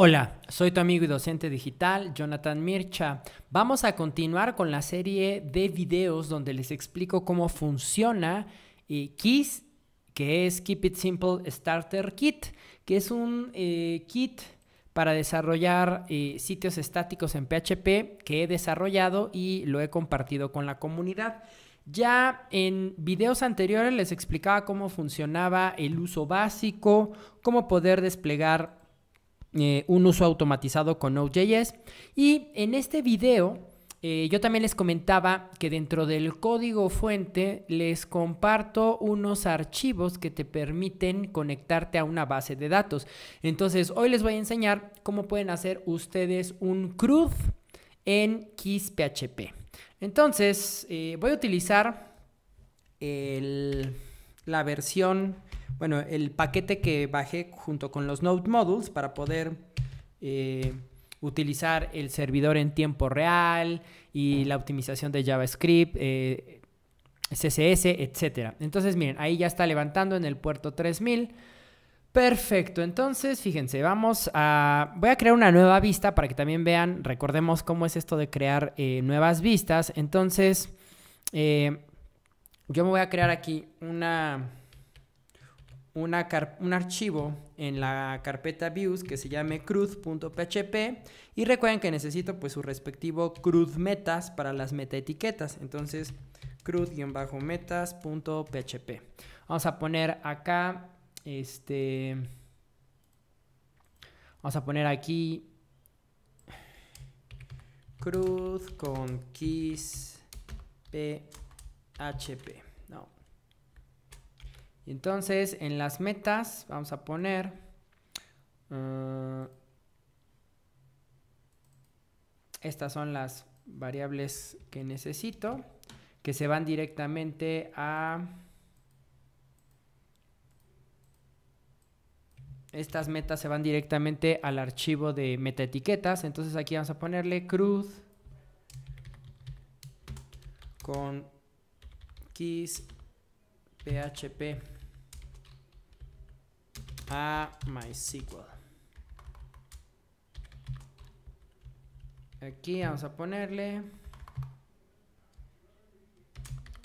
Hola, soy tu amigo y docente digital, Jonathan Mircha. Vamos a continuar con la serie de videos donde les explico cómo funciona eh, KISS, que es Keep It Simple Starter Kit, que es un eh, kit para desarrollar eh, sitios estáticos en PHP que he desarrollado y lo he compartido con la comunidad. Ya en videos anteriores les explicaba cómo funcionaba el uso básico, cómo poder desplegar eh, un uso automatizado con Node.js. Y en este video eh, yo también les comentaba que dentro del código fuente les comparto unos archivos que te permiten conectarte a una base de datos. Entonces hoy les voy a enseñar cómo pueden hacer ustedes un CRUD en KISS-PHP. Entonces eh, voy a utilizar la versión bueno, el paquete que bajé junto con los Node Modules para poder eh, utilizar el servidor en tiempo real y la optimización de JavaScript, eh, CSS, etc. Entonces, miren, ahí ya está levantando en el puerto 3000. Perfecto, entonces fíjense, vamos a... Voy a crear una nueva vista para que también vean, recordemos cómo es esto de crear eh, nuevas vistas. Entonces, yo me voy a crear aquí una un archivo en la carpeta views que se llame crud.php y recuerden que necesito pues su respectivo crud metas para las metaetiquetas. Entonces crud-metas.php. Vamos a poner acá este vamos a poner aquí crud con keys php. Entonces, en las metas vamos a poner... Uh, estas son las variables que necesito, que se van directamente a... Estas metas se van directamente al archivo de metaetiquetas. Entonces aquí vamos a ponerle cruz con keys php a MySQL. Aquí vamos a ponerle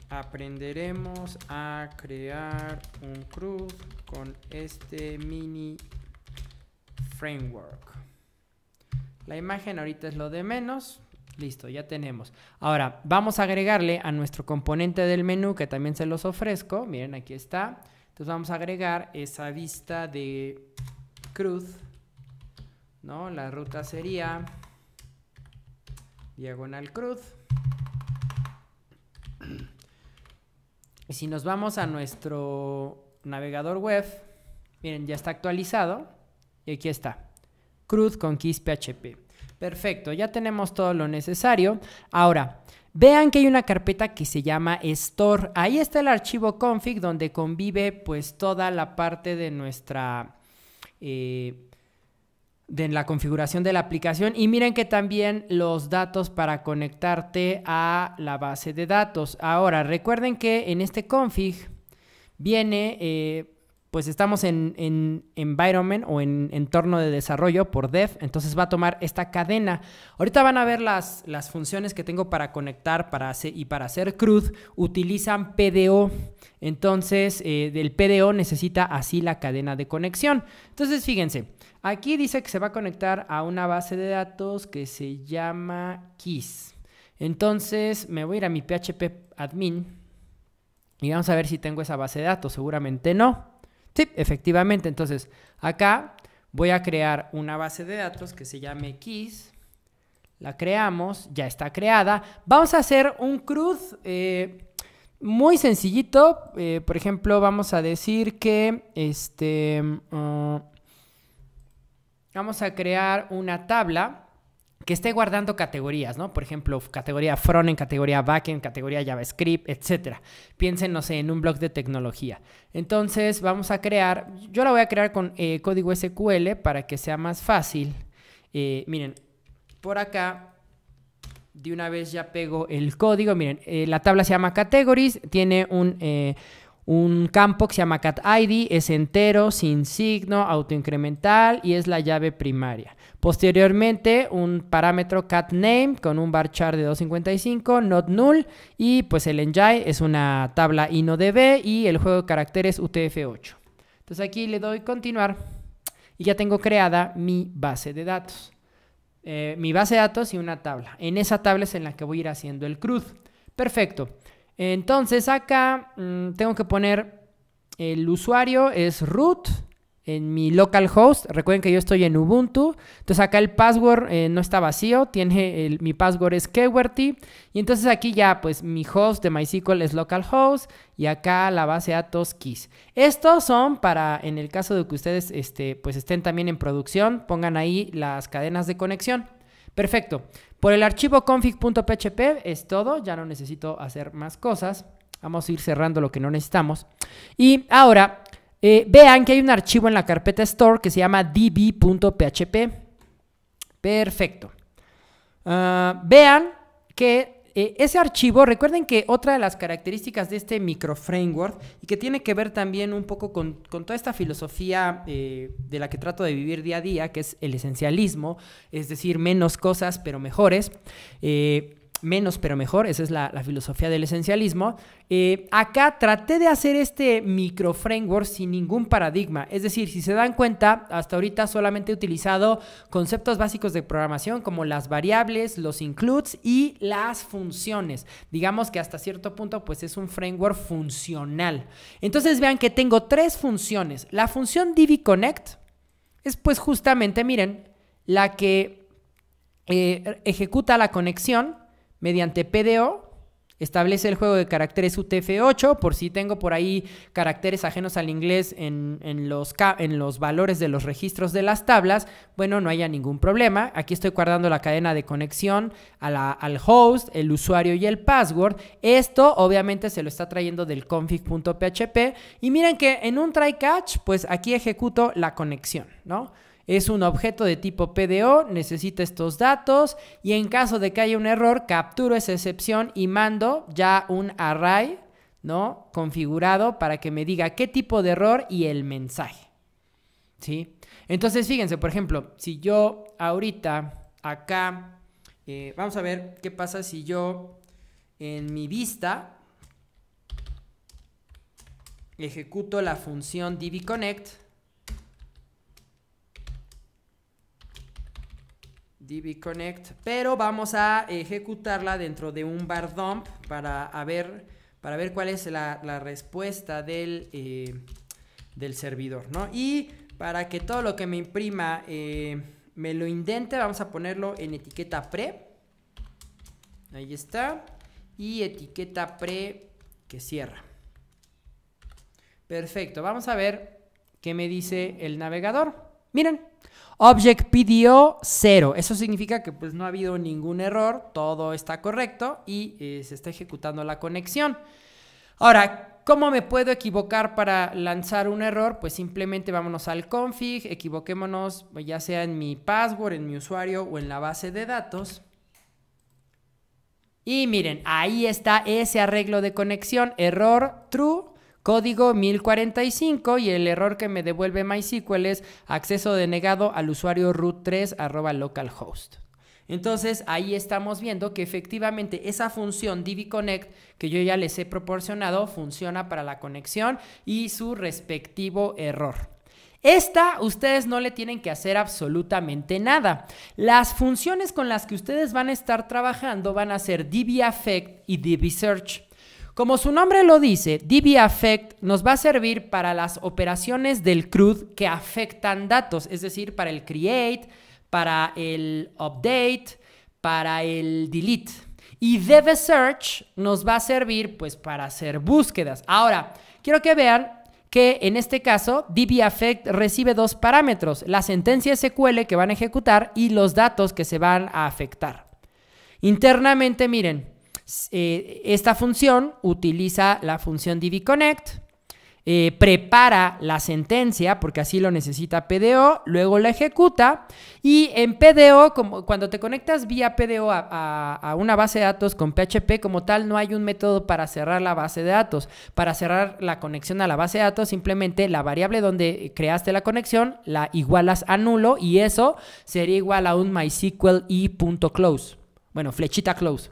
aprenderemos a crear un cruz con este mini framework. La imagen ahorita es lo de menos. Listo, ya tenemos. Ahora, vamos a agregarle a nuestro componente del menú que también se los ofrezco. Miren, aquí está. Entonces vamos a agregar esa vista de cruz, ¿no? La ruta sería diagonal cruz. Y si nos vamos a nuestro navegador web, miren, ya está actualizado. Y aquí está, cruz con keys PHP. Perfecto, ya tenemos todo lo necesario. Ahora, Vean que hay una carpeta que se llama store. Ahí está el archivo config donde convive pues toda la parte de nuestra... Eh, de la configuración de la aplicación y miren que también los datos para conectarte a la base de datos. Ahora recuerden que en este config viene eh, pues estamos en, environment o en entorno de desarrollo por dev, entonces va a tomar esta cadena. Ahorita van a ver las, las funciones que tengo para conectar para hacer, y para hacer CRUD, utilizan PDO, entonces eh, del PDO necesita así la cadena de conexión. Entonces fíjense, aquí dice que se va a conectar a una base de datos que se llama KISS. Entonces me voy a ir a mi PHP admin y vamos a ver si tengo esa base de datos, seguramente no. Sí, efectivamente. Entonces, acá voy a crear una base de datos que se llame keys. La creamos, ya está creada. Vamos a hacer un cruz eh, muy sencillito. Eh, por ejemplo, vamos a decir que este, mm, vamos a crear una tabla que esté guardando categorías, ¿no? Por ejemplo, categoría frontend, categoría backend, categoría JavaScript, etcétera. Piensen, no sé, en un blog de tecnología. Entonces, vamos a crear, yo la voy a crear con eh, código SQL para que sea más fácil. Eh, miren, por acá, de una vez ya pego el código. Miren, eh, la tabla se llama categories, tiene un un campo que se llama catID, es entero, sin signo, autoincremental y es la llave primaria. Posteriormente, un parámetro catName con un varchar de 255, not null, y pues el engine es una tabla INODB y el juego de caracteres UTF-8. Entonces aquí le doy continuar y ya tengo creada mi base de datos. Eh, mi base de datos y una tabla. En esa tabla es en la que voy a ir haciendo el CRUD. Perfecto. Entonces acá mm, tengo que poner el usuario es root en mi localhost. Recuerden que yo estoy en Ubuntu. Entonces acá el password eh, no está vacío. Tiene mi password es keywordty. Y entonces aquí ya pues mi host de MySQL es localhost. Y acá la base de datos keys. Estos son para en el caso de que ustedes este, pues estén también en producción. Pongan ahí las cadenas de conexión. Perfecto. Por el archivo config.php es todo. Ya no necesito hacer más cosas. Vamos a ir cerrando lo que no necesitamos. Y ahora eh, vean que hay un archivo en la carpeta store que se llama db.php. Perfecto. Ah, vean que eh, ese archivo, recuerden que otra de las características de este micro framework y que tiene que ver también un poco con, toda esta filosofía eh, de la que trato de vivir día a día, que es el esencialismo, es decir, menos cosas pero mejores menos pero mejor, esa es la, filosofía del esencialismo. Eh, acá traté de hacer este micro framework sin ningún paradigma, es decir, si se dan cuenta, hasta ahorita solamente he utilizado conceptos básicos de programación como las variables, los includes y las funciones. Digamos que hasta cierto punto pues es un framework funcional. Entonces vean que tengo tres funciones. La función dbconnect es pues justamente, miren, la que eh, ejecuta la conexión mediante PDO establece el juego de caracteres UTF-8, por si tengo por ahí caracteres ajenos al inglés en, los, en, los, valores de los registros de las tablas, bueno, no haya ningún problema. Aquí estoy guardando la cadena de conexión al host, el usuario y el password. Esto obviamente se lo está trayendo del config.php y miren que en un try catch, pues aquí ejecuto la conexión, ¿no? Es un objeto de tipo PDO, necesita estos datos y en caso de que haya un error, capturo esa excepción y mando ya un array, ¿no? Configurado para que me diga qué tipo de error y el mensaje. ¿Sí? Entonces, fíjense, por ejemplo, si yo ahorita acá, eh, vamos a ver qué pasa si yo en mi vista ejecuto la función dbconnect dbconnect, pero vamos a ejecutarla dentro de un bar dump para, ver, para ver cuál es la, respuesta del, eh, del servidor, ¿no? Y para que todo lo que me imprima eh, me lo indente, vamos a ponerlo en etiqueta pre. Ahí está. Y etiqueta pre que cierra. Perfecto, vamos a ver qué me dice el navegador. Miren, Object PDO 0. Eso significa que pues no ha habido ningún error, todo está correcto y eh, se está ejecutando la conexión. Ahora, ¿cómo me puedo equivocar para lanzar un error? Pues simplemente vámonos al config, equivoquémonos ya sea en mi password, en mi usuario o en la base de datos. Y miren, ahí está ese arreglo de conexión, error true código 1045 y el error que me devuelve MySQL es acceso denegado al usuario root3 arroba localhost. Entonces ahí estamos viendo que efectivamente esa función dbconnect que yo ya les he proporcionado funciona para la conexión y su respectivo error. Esta ustedes no le tienen que hacer absolutamente nada. Las funciones con las que ustedes van a estar trabajando van a ser dbaffect y dbsearch. Como su nombre lo dice, dbaffect nos va a servir para las operaciones del CRUD que afectan datos, es decir, para el create, para el update, para el delete. Y dbsearch nos va a servir pues para hacer búsquedas. Ahora, quiero que vean que en este caso dbaffect recibe dos parámetros, la sentencia SQL que van a ejecutar y los datos que se van a afectar. Internamente, miren, eh, esta función utiliza la función dbconnect. eh, prepara la sentencia, porque así lo necesita PDO, luego la ejecuta y en PDO, como cuando te conectas vía PDO a, una base de datos con PHP como tal, no hay un método para cerrar la base de datos. Para cerrar la conexión a la base de datos, simplemente la variable donde creaste la conexión la igualas a nulo y eso sería igual a un MySQL e.close. Bueno, flechita close.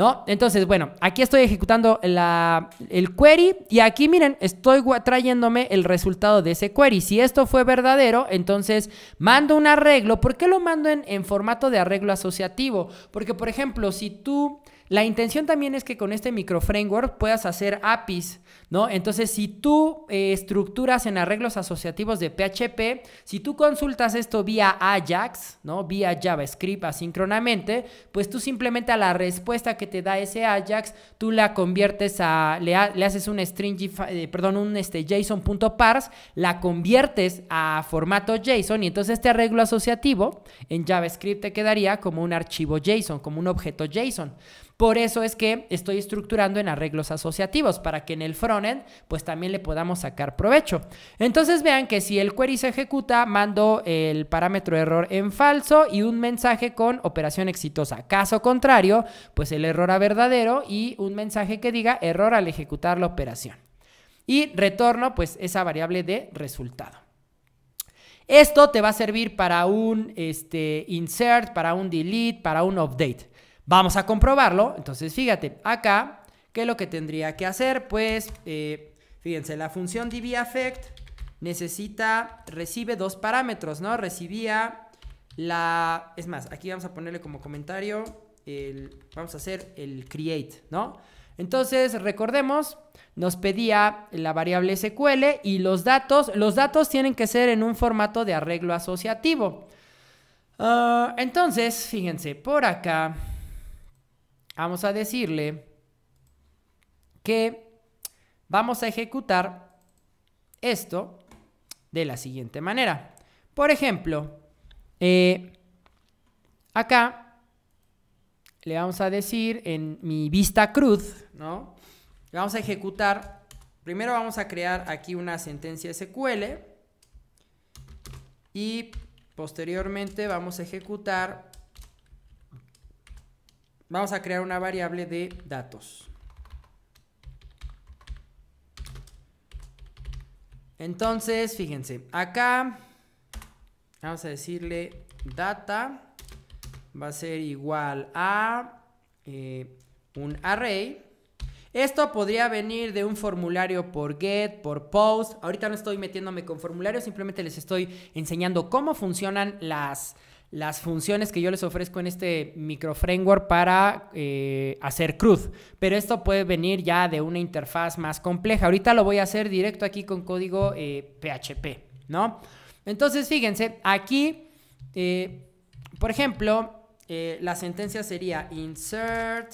¿No? Entonces, bueno, aquí estoy ejecutando el query y aquí miren, estoy trayéndome el resultado de ese query. Si esto fue verdadero, entonces mando un arreglo. ¿Por qué lo mando en, en formato de arreglo asociativo? Porque, por ejemplo, si tú la intención también es que con este microframework puedas hacer APIs, ¿no? Entonces, si tú eh, estructuras en arreglos asociativos de PHP, si tú consultas esto vía Ajax, ¿no? Vía JavaScript asíncronamente, pues tú simplemente a la respuesta que te da ese Ajax, tú la conviertes a, le, haces un string, eh, perdón, un este, JSON.parse, la conviertes a formato JSON y entonces este arreglo asociativo en JavaScript te quedaría como un archivo JSON, como un objeto JSON. Por eso es que estoy estructurando en arreglos asociativos para que en el pues también le podamos sacar provecho. Entonces vean que si el query se ejecuta, mando el parámetro error en falso y un mensaje con operación exitosa. Caso contrario, pues el error a verdadero y un mensaje que diga error al ejecutar la operación. Y retorno pues esa variable de resultado. Esto te va a servir para un este, insert, para un delete, para un update. Vamos a comprobarlo. Entonces, fíjate, acá, ¿qué es lo que tendría que hacer? Pues, eh, fíjense, la función dbAffect necesita, recibe dos parámetros, ¿no? Recibía la... Es más, aquí vamos a ponerle como comentario, el, vamos a hacer el create, ¿no? Entonces, recordemos, nos pedía la variable SQL y los datos, los datos tienen que ser en un formato de arreglo asociativo. Ah, entonces, fíjense, por acá vamos a decirle que vamos a ejecutar esto de la siguiente manera. Por ejemplo, eh, acá le vamos a decir en mi vista cruz, ¿no? Vamos a ejecutar, primero vamos a crear aquí una sentencia SQL y posteriormente vamos a ejecutar vamos a crear una variable de datos. Entonces, fíjense, acá vamos a decirle data va a ser igual a eh, un array. Esto podría venir de un formulario por get, por post. Ahorita no estoy metiéndome con formularios, simplemente les estoy enseñando cómo funcionan las, las funciones que yo les ofrezco en este micro framework para eh, hacer cruz. Pero esto puede venir ya de una interfaz más compleja. Ahorita lo voy a hacer directo aquí con código PHP, eh, ¿no? Entonces, fíjense, aquí, eh, por ejemplo, la sentencia sería insert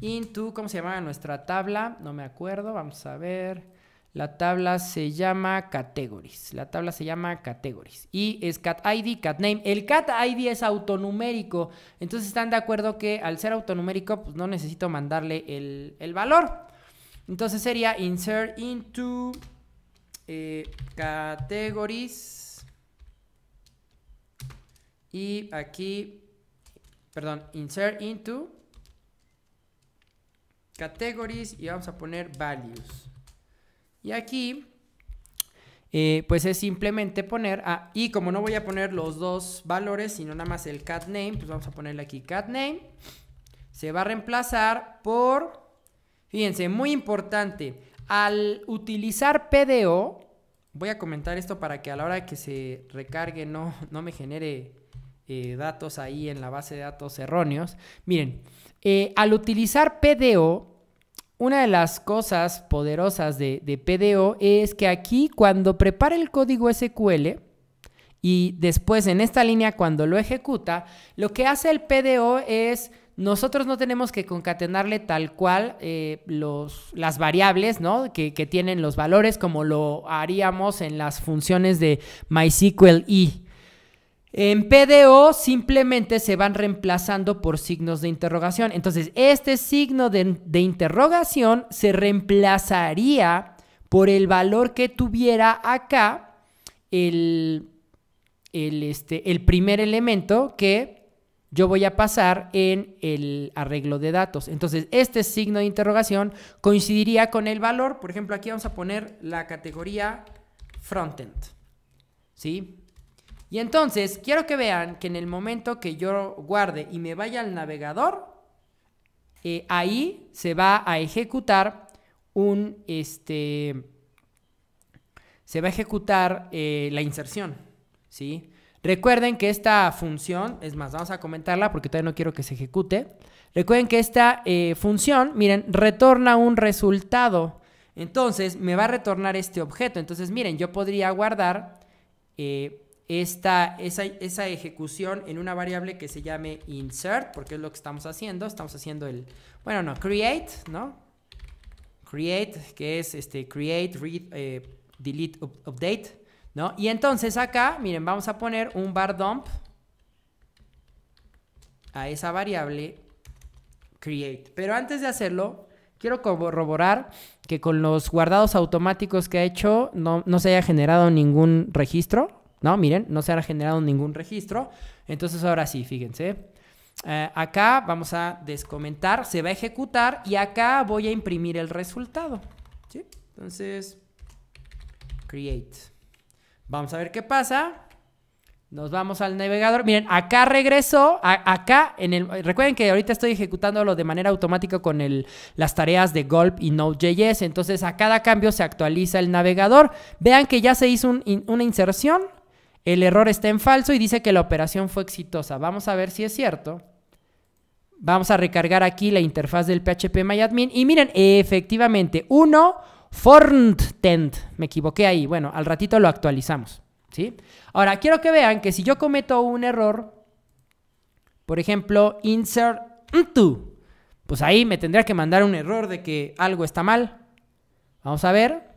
into, ¿cómo se llamaba nuestra tabla? No me acuerdo, vamos a ver. La tabla se llama categories. La tabla se llama categories. Y es cat ID, cat name. El cat ID es autonumérico. Entonces están de acuerdo que al ser autonumérico, pues no necesito mandarle el, valor. Entonces sería insert into eh, categories. Y aquí, perdón, insert into categories y vamos a poner values. Y aquí, eh, pues es simplemente poner, ah, y como no voy a poner los dos valores, sino nada más el cat name, pues vamos a ponerle aquí cat name. Se va a reemplazar por, fíjense, muy importante, al utilizar PDO, voy a comentar esto para que a la hora que se recargue no, no me genere eh, datos ahí en la base de datos erróneos. Miren, eh, al utilizar PDO, una de las cosas poderosas de, PDO es que aquí cuando prepara el código SQL y después en esta línea cuando lo ejecuta, lo que hace el PDO es nosotros no tenemos que concatenarle tal cual eh, los, las variables ¿no? que, que, tienen los valores como lo haríamos en las funciones de MySQL e. En PDO simplemente se van reemplazando por signos de interrogación. Entonces, este signo de, interrogación se reemplazaría por el valor que tuviera acá el, el, este, el primer elemento que yo voy a pasar en el arreglo de datos. Entonces, este signo de interrogación coincidiría con el valor. Por ejemplo, aquí vamos a poner la categoría frontend. ¿Sí? Y entonces, quiero que vean que en el momento que yo guarde y me vaya al navegador, eh, ahí se va a ejecutar un, este, se va a ejecutar eh, la inserción, ¿sí? Recuerden que esta función, es más, vamos a comentarla porque todavía no quiero que se ejecute. Recuerden que esta eh, función, miren, retorna un resultado. Entonces, me va a retornar este objeto. Entonces, miren, yo podría guardar esta, esa, esa, ejecución en una variable que se llame insert, porque es lo que estamos haciendo. Estamos haciendo el, bueno, no, create, ¿no? Create, que es este, create, read, eh, delete, update, ¿no? Y entonces acá, miren, vamos a poner un bar dump a esa variable create. Pero antes de hacerlo, quiero corroborar que con los guardados automáticos que ha hecho no, no se haya generado ningún registro. ¿No? Miren, no se ha generado ningún registro. Entonces ahora sí, fíjense. Eh, acá vamos a descomentar, se va a ejecutar y acá voy a imprimir el resultado. Entonces, create. Vamos a ver qué pasa. Nos vamos al navegador. Miren, acá regresó, acá en el... Recuerden que ahorita estoy ejecutándolo de manera automática con el, las tareas de Gulp y Node.js. Entonces a cada cambio se actualiza el navegador. Vean que ya se hizo una inserción. El error está en falso y dice que la operación fue exitosa. Vamos a ver si es cierto. Vamos a recargar aquí la interfaz del PHP MyAdmin. Y miren, efectivamente, 1 Forntent. Me equivoqué ahí. Bueno, al ratito lo actualizamos. ¿sí? Ahora, quiero que vean que si yo cometo un error, por ejemplo, insert to, pues ahí me tendría que mandar un error de que algo está mal. Vamos a ver.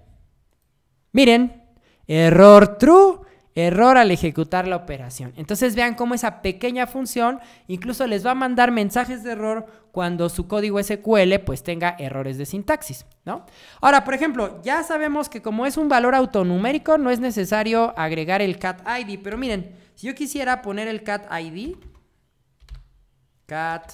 Miren, error true Error al ejecutar la operación. Entonces vean cómo esa pequeña función incluso les va a mandar mensajes de error cuando su código SQL pues tenga errores de sintaxis, ¿no? Ahora, por ejemplo, ya sabemos que como es un valor autonumérico no es necesario agregar el cat ID, pero miren, si yo quisiera poner el cat ID, cat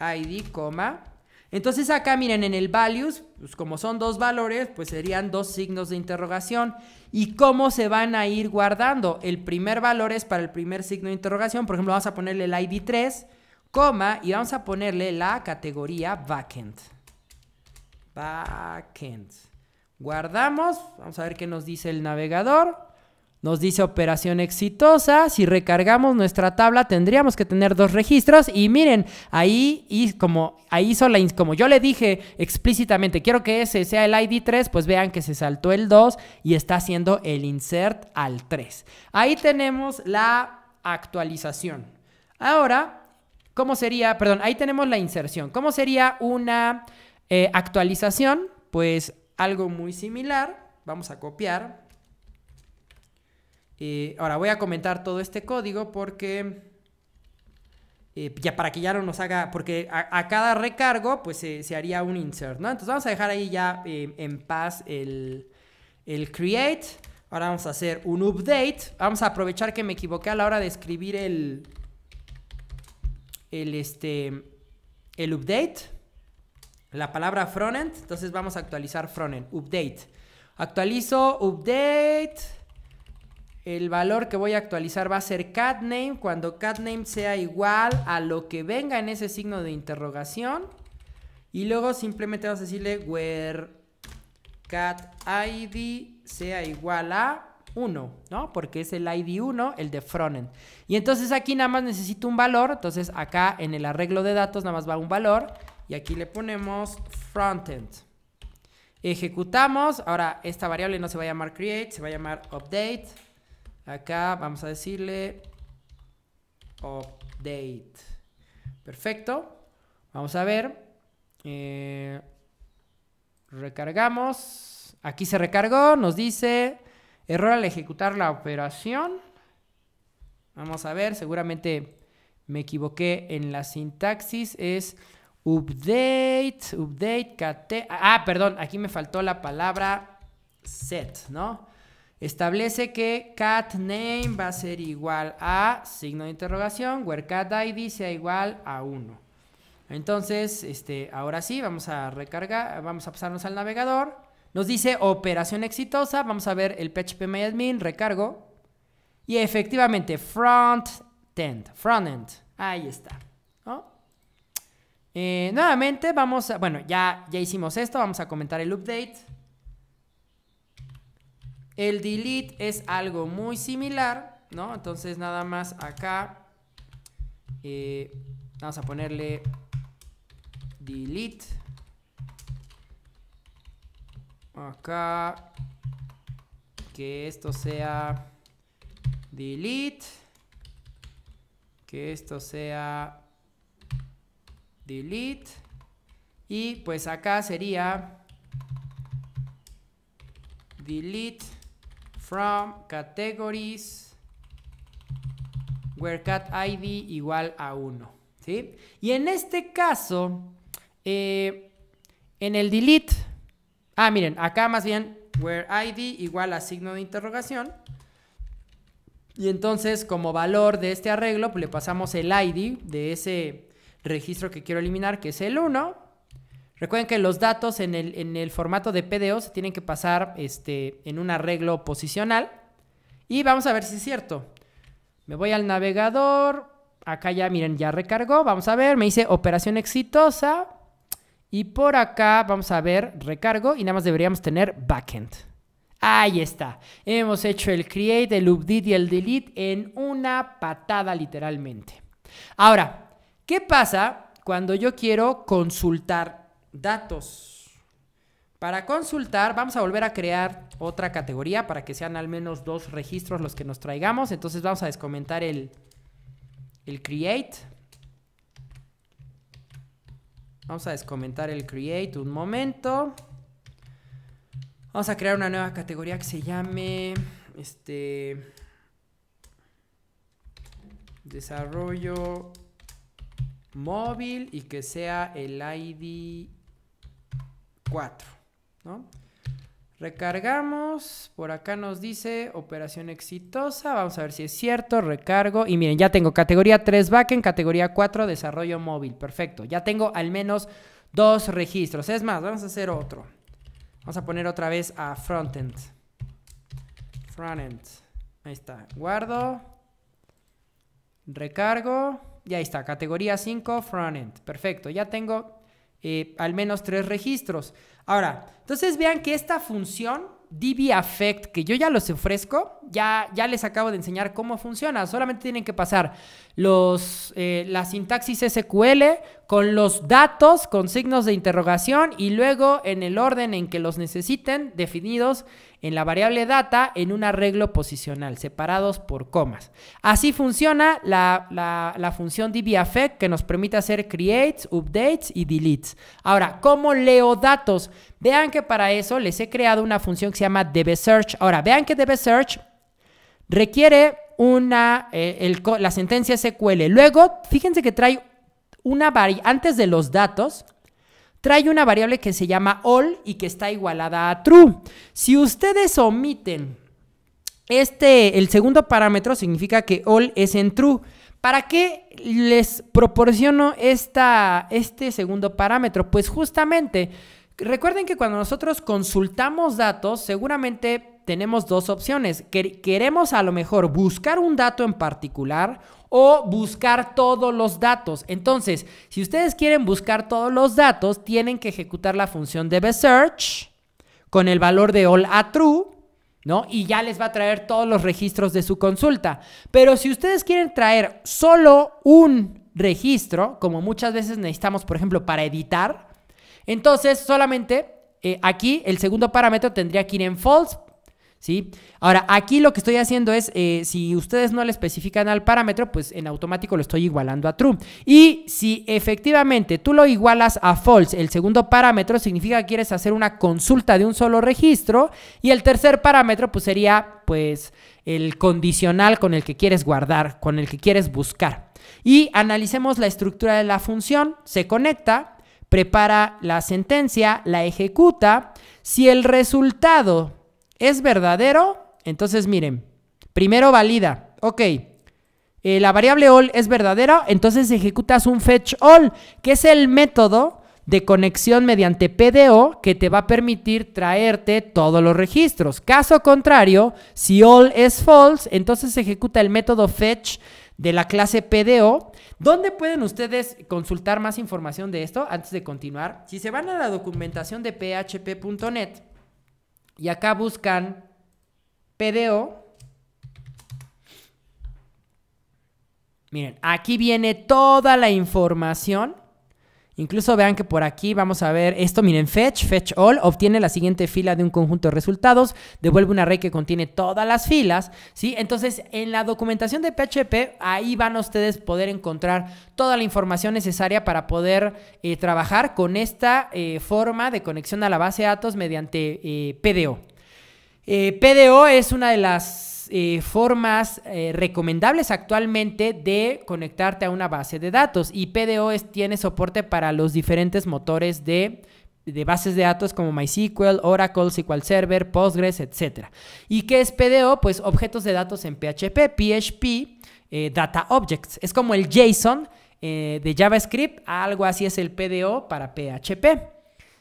ID, coma, entonces acá miren en el values, pues como son dos valores, pues serían dos signos de interrogación. ¿Y cómo se van a ir guardando? El primer valor es para el primer signo de interrogación. Por ejemplo, vamos a ponerle el ID 3, coma, y vamos a ponerle la categoría backend. Backend. Guardamos, vamos a ver qué nos dice el navegador. Nos dice operación exitosa. Si recargamos nuestra tabla, tendríamos que tener dos registros. Y miren, ahí, y como, ahí hizo la, como yo le dije explícitamente, quiero que ese sea el ID 3, pues vean que se saltó el 2 y está haciendo el insert al 3. Ahí tenemos la actualización. Ahora, ¿cómo sería? Perdón, ahí tenemos la inserción. ¿Cómo sería una eh, actualización? Pues algo muy similar. Vamos a copiar eh, ahora voy a comentar todo este código porque eh, ya para que ya no nos haga, porque a, cada recargo pues se haría un insert, ¿no? Entonces vamos a dejar ahí ya eh, en paz el, el, create. Ahora vamos a hacer un update. Vamos a aprovechar que me equivoqué a la hora de escribir el, el, este, el update. La palabra frontend. Entonces vamos a actualizar frontend, update. Actualizo update el valor que voy a actualizar va a ser catname cuando catname sea igual a lo que venga en ese signo de interrogación. Y luego simplemente vamos a decirle where cat ID sea igual a 1, ¿no? Porque es el ID 1, el de frontend. Y entonces aquí nada más necesito un valor. Entonces acá en el arreglo de datos nada más va un valor. Y aquí le ponemos frontend. Ejecutamos. Ahora esta variable no se va a llamar create, se va a llamar update. Acá vamos a decirle update. Perfecto. Vamos a ver. Eh, recargamos. Aquí se recargó. Nos dice error al ejecutar la operación. Vamos a ver. Seguramente me equivoqué en la sintaxis. Es update, update. Ah, perdón, aquí me faltó la palabra set, ¿no? Establece que cat name va a ser igual a signo de interrogación, where cat ID sea igual a 1. Entonces, este, ahora sí, vamos a recargar, vamos a pasarnos al navegador. Nos dice operación exitosa, vamos a ver el phpMyAdmin, recargo. Y efectivamente, front end, front end, ahí está. Eh, nuevamente vamos a, bueno, ya, ya hicimos esto, vamos a comentar el update. El delete es algo muy similar, ¿no? Entonces nada más acá eh, vamos a ponerle delete. Acá que esto sea delete. Que esto sea delete. Y pues acá sería delete from categories where cat ID igual a 1. ¿sí? Y en este caso, eh, en el delete, ah, miren, acá más bien where ID igual a signo de interrogación. Y entonces, como valor de este arreglo, pues le pasamos el ID de ese registro que quiero eliminar, que es el 1. Recuerden que los datos en el, en el formato de PDO se tienen que pasar este, en un arreglo posicional. Y vamos a ver si es cierto. Me voy al navegador. Acá ya, miren, ya recargó. Vamos a ver, me dice operación exitosa. Y por acá vamos a ver recargo y nada más deberíamos tener backend. Ahí está. Hemos hecho el create, el update y el delete en una patada literalmente. Ahora, ¿Qué pasa cuando yo quiero consultar datos? Para consultar, vamos a volver a crear otra categoría para que sean al menos dos registros los que nos traigamos. Entonces vamos a descomentar el, el create. Vamos a descomentar el create un momento. Vamos a crear una nueva categoría que se llame este desarrollo móvil y que sea el ID 4, ¿no? Recargamos, por acá nos dice operación exitosa, vamos a ver si es cierto, recargo y miren, ya tengo categoría 3 backend, categoría 4 desarrollo móvil, perfecto, ya tengo al menos dos registros, es más, vamos a hacer otro, vamos a poner otra vez a frontend, frontend, ahí está, guardo, recargo, y ahí está, categoría 5, frontend. Perfecto, ya tengo eh, al menos tres registros. Ahora, entonces vean que esta función DB Affect que yo ya los ofrezco, ya, ya les acabo de enseñar cómo funciona. Solamente tienen que pasar los, eh, la sintaxis SQL con los datos, con signos de interrogación y luego en el orden en que los necesiten, definidos en la variable data en un arreglo posicional, separados por comas. Así funciona la, función dbaffect que nos permite hacer creates, updates y deletes. Ahora, ¿cómo leo datos? Vean que para eso les he creado una función que se llama dbsearch. Ahora, vean que dbsearch requiere una, eh, la sentencia SQL. Luego, fíjense que trae una variable, antes de los datos, trae una variable que se llama all y que está igualada a true. Si ustedes omiten este, el segundo parámetro, significa que all es en true. ¿Para qué les proporciono esta, este segundo parámetro? Pues justamente, recuerden que cuando nosotros consultamos datos, seguramente tenemos dos opciones. Queremos a lo mejor buscar un dato en particular o buscar todos los datos. Entonces, si ustedes quieren buscar todos los datos, tienen que ejecutar la función dbSearch con el valor de all a true, ¿no? Y ya les va a traer todos los registros de su consulta. Pero si ustedes quieren traer solo un registro, como muchas veces necesitamos, por ejemplo, para editar, entonces solamente eh, aquí el segundo parámetro tendría que ir en false Ahora, aquí lo que estoy haciendo es, eh, si ustedes no le especifican al parámetro, pues en automático lo estoy igualando a true. Y si efectivamente tú lo igualas a false, el segundo parámetro significa que quieres hacer una consulta de un solo registro y el tercer parámetro pues sería pues el condicional con el que quieres guardar, con el que quieres buscar. Y analicemos la estructura de la función, se conecta, prepara la sentencia, la ejecuta. Si el resultado es verdadero, entonces miren, primero valida, ok, eh, la variable all es verdadera, entonces ejecutas un fetch all, que es el método de conexión mediante PDO que te va a permitir traerte todos los registros. Caso contrario, si all es false, entonces ejecuta el método fetch de la clase PDO. ¿Dónde pueden ustedes consultar más información de esto antes de continuar? Si se van a la documentación de php.net y acá buscan PDO, miren, aquí viene toda la información Incluso vean que por aquí vamos a ver esto, miren, fetch, fetch all, obtiene la siguiente fila de un conjunto de resultados, devuelve un array que contiene todas las filas, ¿sí? Entonces, en la documentación de PHP, ahí van a ustedes poder encontrar toda la información necesaria para poder eh, trabajar con esta eh, forma de conexión a la base de datos mediante eh, PDO. PDO es una de las eh, formas eh, recomendables actualmente de conectarte a una base de datos y PDO tiene soporte para los diferentes motores de, bases de datos como MySQL, Oracle, SQL Server, Postgres, etc. ¿Y qué es PDO? Pues objetos de datos en PHP, PHP, eh, Data Objects. Es como el JSON de JavaScript, algo así es el PDO para PHP.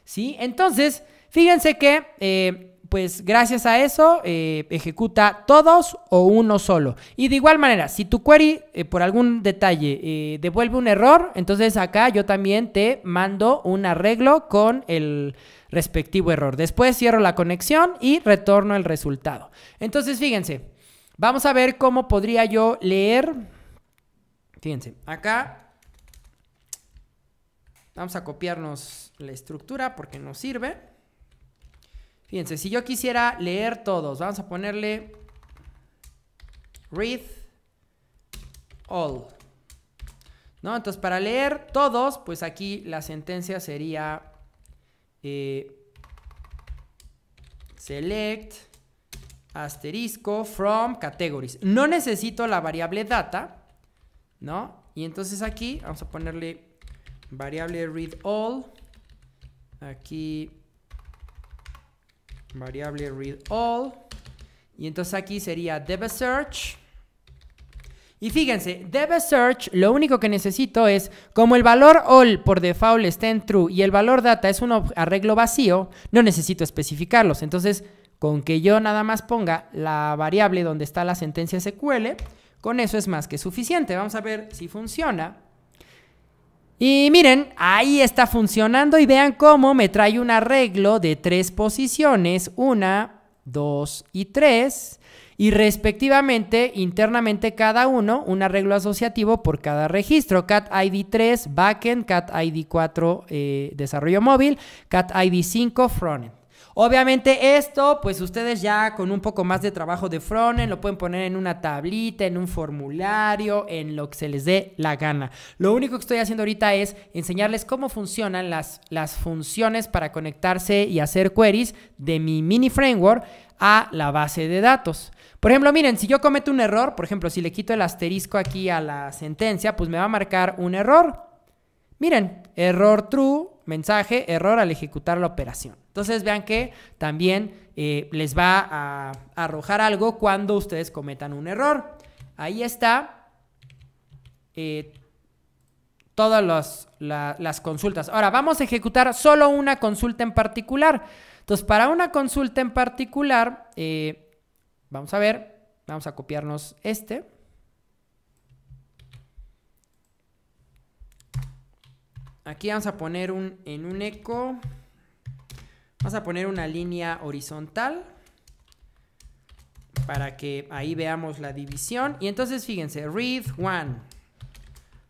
¿Sí? Entonces, fíjense que pues gracias a eso eh, ejecuta todos o uno solo. Y de igual manera, si tu query eh, por algún detalle eh, devuelve un error, entonces acá yo también te mando un arreglo con el respectivo error. Después cierro la conexión y retorno el resultado. Entonces fíjense, vamos a ver cómo podría yo leer. Fíjense, acá vamos a copiarnos la estructura porque nos sirve. Fíjense, si yo quisiera leer todos, vamos a ponerle read all. ¿No? Entonces, para leer todos, pues aquí la sentencia sería eh, select asterisco from categories. No necesito la variable data, ¿no? Y entonces aquí vamos a ponerle variable read all. Aquí variable read all. Y entonces aquí sería debe search. Y fíjense, debe search, lo único que necesito es, como el valor all por default está en true y el valor data es un arreglo vacío, no necesito especificarlos. Entonces, con que yo nada más ponga la variable donde está la sentencia SQL, con eso es más que suficiente. Vamos a ver si funciona. Y miren, ahí está funcionando y vean cómo me trae un arreglo de tres posiciones, una, dos y tres, y respectivamente, internamente cada uno, un arreglo asociativo por cada registro. Cat ID 3, backend, Cat ID 4, eh, desarrollo móvil, Cat ID 5, frontend. Obviamente esto, pues ustedes ya con un poco más de trabajo de frontend lo pueden poner en una tablita, en un formulario, en lo que se les dé la gana. Lo único que estoy haciendo ahorita es enseñarles cómo funcionan las, las funciones para conectarse y hacer queries de mi mini framework a la base de datos. Por ejemplo, miren, si yo cometo un error, por ejemplo, si le quito el asterisco aquí a la sentencia, pues me va a marcar un error. Miren, error true, mensaje, error al ejecutar la operación. Entonces vean que también eh, les va a, arrojar algo cuando ustedes cometan un error. Ahí está eh, todas las consultas. Ahora vamos a ejecutar solo una consulta en particular. Entonces para una consulta en particular, eh, vamos a ver, vamos a copiarnos este. Aquí vamos a poner un, en un eco, vamos a poner una línea horizontal para que ahí veamos la división. Y entonces fíjense, read one.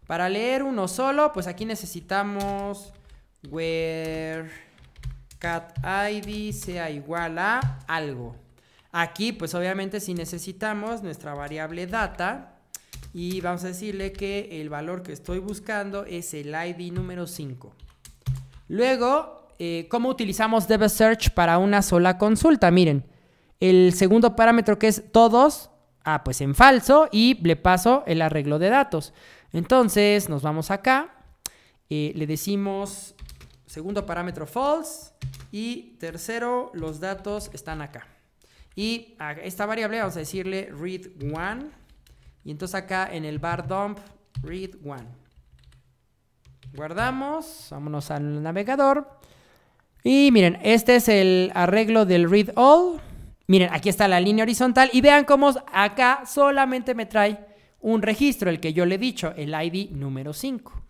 Para leer uno solo, pues aquí necesitamos where cat id sea igual a algo. Aquí, pues obviamente si necesitamos nuestra variable data, y vamos a decirle que el valor que estoy buscando es el ID número 5. Luego, eh, ¿cómo utilizamos search para una sola consulta? Miren, el segundo parámetro que es todos, ah, pues en falso y le paso el arreglo de datos. Entonces, nos vamos acá, eh, le decimos segundo parámetro false. Y tercero, los datos están acá. Y a esta variable vamos a decirle read1. Y entonces acá en el bar dump, read1. Guardamos, vámonos al navegador. Y miren, este es el arreglo del read all. Miren, aquí está la línea horizontal y vean cómo acá solamente me trae un registro, el que yo le he dicho, el ID número 5.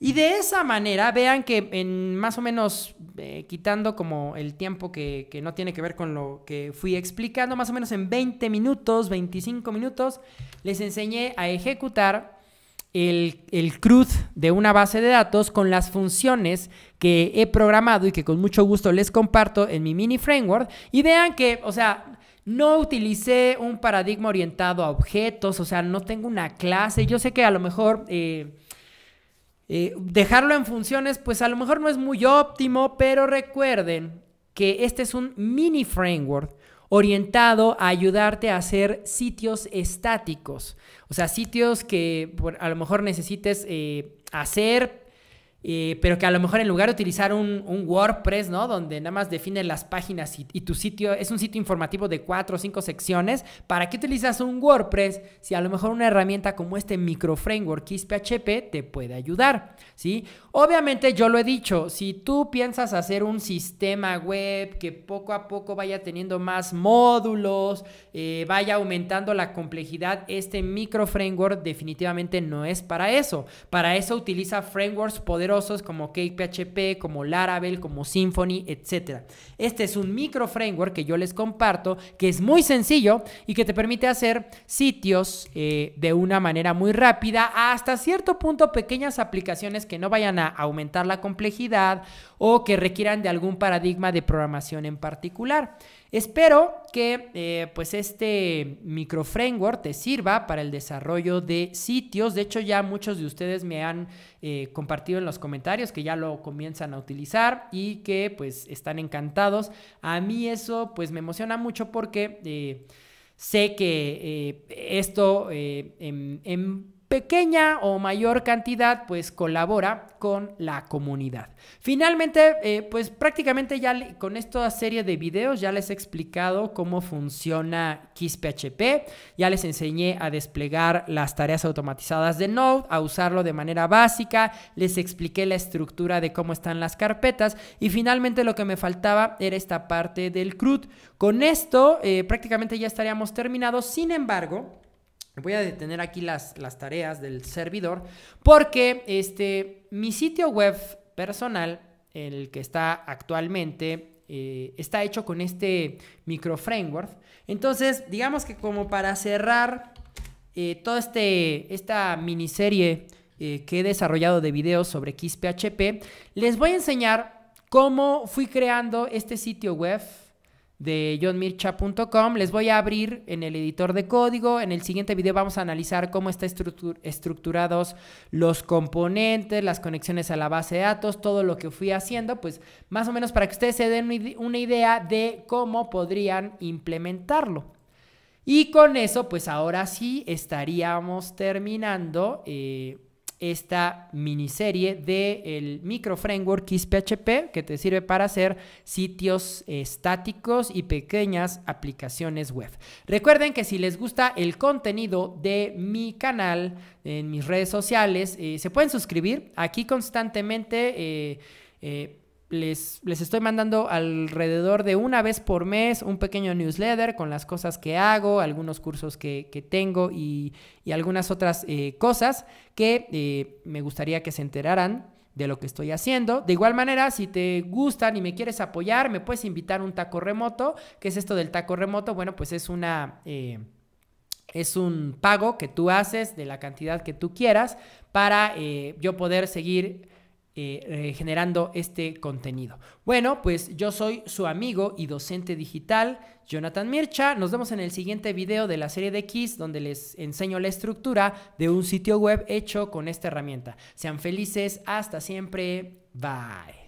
Y de esa manera, vean que en más o menos, eh, quitando como el tiempo que, no tiene que ver con lo que fui explicando, más o menos en 20 minutos, 25 minutos, les enseñé a ejecutar el, el CRUD de una base de datos con las funciones que he programado y que con mucho gusto les comparto en mi mini framework. Y vean que, o sea, no utilicé un paradigma orientado a objetos, o sea, no tengo una clase. Yo sé que a lo mejor... Eh, eh, dejarlo en funciones, pues a lo mejor no es muy óptimo, pero recuerden que este es un mini framework orientado a ayudarte a hacer sitios estáticos. O sea, sitios que a lo mejor necesites eh, hacer eh, pero que a lo mejor en lugar de utilizar un, WordPress, ¿no? Donde nada más define las páginas y, tu sitio es un sitio informativo de cuatro o cinco secciones, ¿para qué utilizas un WordPress si a lo mejor una herramienta como este micro framework PHP te puede ayudar, ¿sí? Obviamente yo lo he dicho, si tú piensas hacer un sistema web que poco a poco vaya teniendo más módulos, eh, vaya aumentando la complejidad, este micro framework definitivamente no es para eso. Para eso utiliza frameworks poderosos como CakePHP, como Laravel, como Symfony, etc. Este es un micro framework que yo les comparto, que es muy sencillo y que te permite hacer sitios eh, de una manera muy rápida, hasta cierto punto pequeñas aplicaciones que no vayan a aumentar la complejidad o que requieran de algún paradigma de programación en particular. Espero que eh, pues este micro framework te sirva para el desarrollo de sitios. De hecho, ya muchos de ustedes me han eh, compartido en los comentarios que ya lo comienzan a utilizar y que pues están encantados. A mí eso pues me emociona mucho porque eh, sé que esto en pequeña o mayor cantidad, pues colabora con la comunidad. Finalmente, eh, pues prácticamente ya con esta serie de videos ya les he explicado cómo funciona KISS-PHP, ya les enseñé a desplegar las tareas automatizadas de Node, a usarlo de manera básica, les expliqué la estructura de cómo están las carpetas y finalmente lo que me faltaba era esta parte del CRUD. Con esto eh, prácticamente ya estaríamos terminados, sin embargo, Voy a detener aquí las, las tareas del servidor porque este, mi sitio web personal, el que está actualmente, eh, está hecho con este micro framework. Entonces, digamos que como para cerrar eh, toda este, esta miniserie eh, que he desarrollado de videos sobre XPHP, les voy a enseñar cómo fui creando este sitio web de johnmircha.com. Les voy a abrir en el editor de código. En el siguiente video vamos a analizar cómo están estructurados los componentes, las conexiones a la base de datos, todo lo que fui haciendo, pues más o menos para que ustedes se den una idea de cómo podrían implementarlo. Y con eso, pues ahora sí estaríamos terminando eh, esta miniserie del micro framework PHP que te sirve para hacer sitios estáticos y pequeñas aplicaciones web. Recuerden que si les gusta el contenido de mi canal en mis redes sociales, eh, se pueden suscribir aquí constantemente. Eh, eh, les, estoy mandando alrededor de una vez por mes un pequeño newsletter con las cosas que hago, algunos cursos que, tengo y, algunas otras eh, cosas que eh, me gustaría que se enteraran de lo que estoy haciendo. De igual manera, si te gustan y me quieres apoyar, me puedes invitar un taco remoto. ¿Qué es esto del taco remoto? Bueno, pues es una... Eh, es un pago que tú haces de la cantidad que tú quieras para yo poder seguir eh, generando este contenido. Bueno, pues yo soy su amigo y docente digital, Jonathan Mircha. Nos vemos en el siguiente video de la serie de X, donde les enseño la estructura de un sitio web hecho con esta herramienta. Sean felices, hasta siempre, bye.